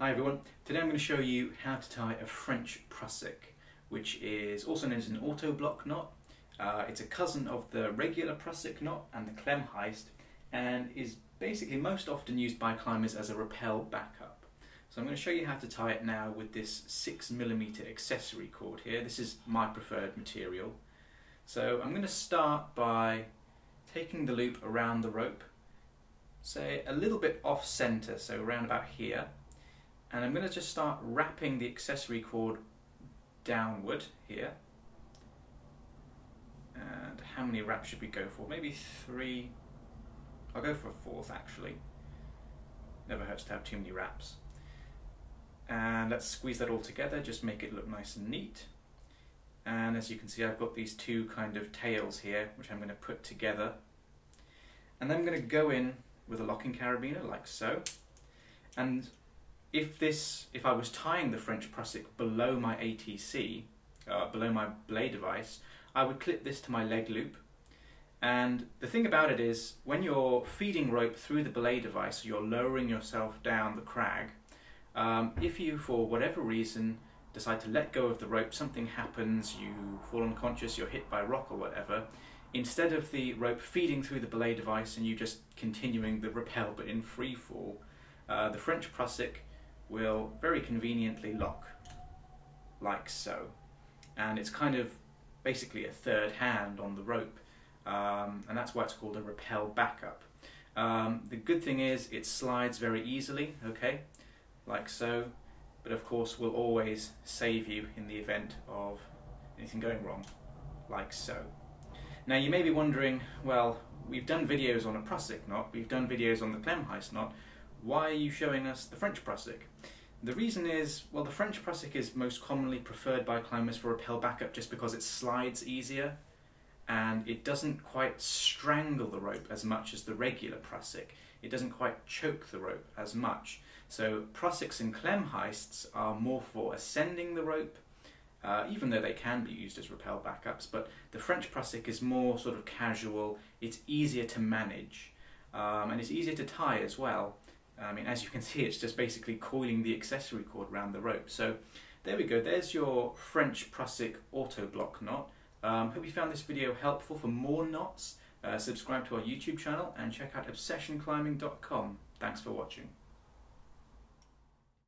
Hi everyone, today I'm going to show you how to tie a French prusik, which is also known as an auto block knot. Uh, it's a cousin of the regular prusik knot and the Klemheist and is basically most often used by climbers as a rappel backup. So I'm going to show you how to tie it now with this 6mm accessory cord here. This is my preferred material. So I'm going to start by taking the loop around the rope, say a little bit off centre, so around about here and I'm going to just start wrapping the accessory cord downward here. And how many wraps should we go for? Maybe three. I'll go for a fourth actually. Never hurts to have too many wraps. And let's squeeze that all together, just make it look nice and neat. And as you can see, I've got these two kind of tails here, which I'm going to put together. And then I'm going to go in with a locking carabiner, like so. And if this, if I was tying the French Prusik below my ATC, uh, below my belay device, I would clip this to my leg loop. And the thing about it is, when you're feeding rope through the belay device, you're lowering yourself down the crag. Um, if you, for whatever reason, decide to let go of the rope, something happens, you fall unconscious, you're hit by a rock or whatever, instead of the rope feeding through the belay device and you just continuing the rappel but in free fall, uh, the French Prusik will very conveniently lock like so. And it's kind of basically a third hand on the rope. Um, and that's why it's called a rappel backup. Um, the good thing is it slides very easily, okay, like so, but of course will always save you in the event of anything going wrong, like so. Now you may be wondering, well, we've done videos on a Prusik knot, we've done videos on the Klemheist knot, why are you showing us the French Prusik? The reason is, well, the French Prusik is most commonly preferred by climbers for rappel backup just because it slides easier and it doesn't quite strangle the rope as much as the regular Prusik. It doesn't quite choke the rope as much. So Prusiks and Klemheists are more for ascending the rope, uh, even though they can be used as rappel backups, but the French Prusik is more sort of casual, it's easier to manage, um, and it's easier to tie as well. I mean, as you can see, it's just basically coiling the accessory cord around the rope. So there we go, there's your French Prusik auto block knot. Um, hope you found this video helpful. For more knots, uh, subscribe to our YouTube channel and check out obsessionclimbing.com. Thanks for watching.